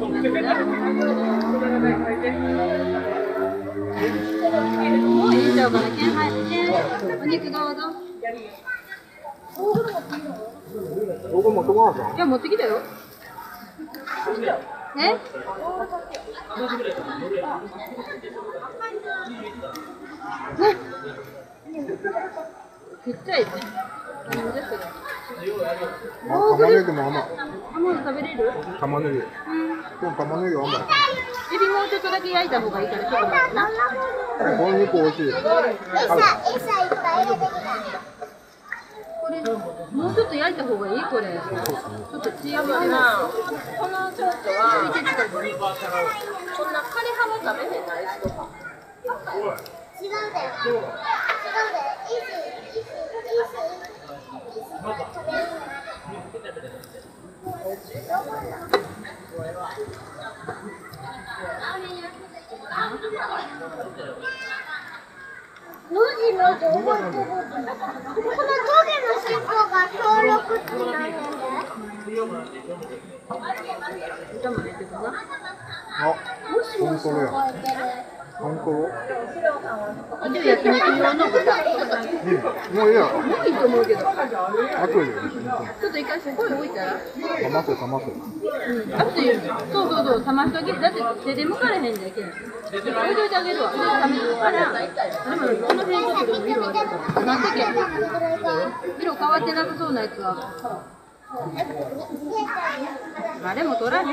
もういいんちゃうかな。剣入剣お肉どうぞ。僕も友達いや持ってきたよ。え？ちっちゃいね。何ですか。あ玉ねぎもう食べれる？玉ねぎうん。玉ねぎ甘いエビもうちょっとだけ焼いた方がいいからちょっと待ってな。この肉美味しいこれもうちょっと焼いた方がいい？これ。ちょっとな。このちょっとはこんな枯れ葉は食べへんな、あいか。違うんだよ。違うんだよ。いいし、いいし、いいし。食べる路地の情報ってことこのトゲの尻尾が登録ってなんだよ歌も出てくな。あ本当だよ覚えてる本当？一応焼肉用の豚。うんもういいや。ろいいと思う。け。ど。ちょ後でっと一回そこに置いたら。冷ませ冷ませうん。あっていう。そうそうそう。冷ましとけ。だって手で剥かれへんだけ。ん。置いといてあげるわ。で、冷めるから。でもこの辺ちょっと色あ。なんてけ。ん。色変わってなさそうなやつは。あれも取らへん。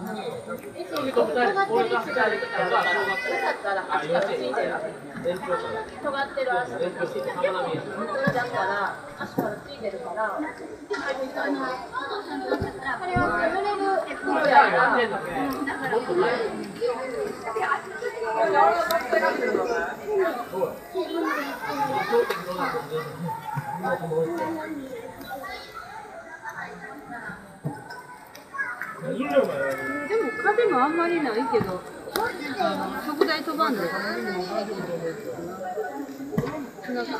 尖ってる足だから、足から。ついてるから、これは眠れる袋やから、でも風もあんまりないけど、食材飛ばんで。なんか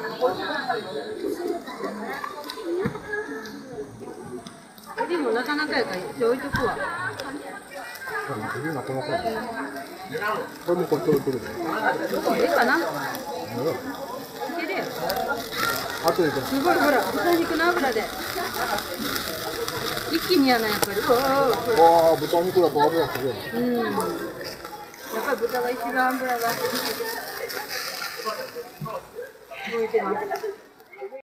エビもなかなかやから一応置いとくわ。これもこっち置いてるでええかな。いけるよ。後でじゃすごいほら、豚肉の油で。一気にやな、やっぱり。あわあ豚肉だと油すげえうん。やっぱり豚が一番油が。動いてます。